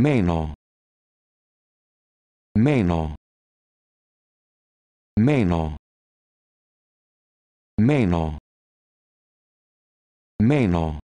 meno. Meno. Meno. Meno. Meno.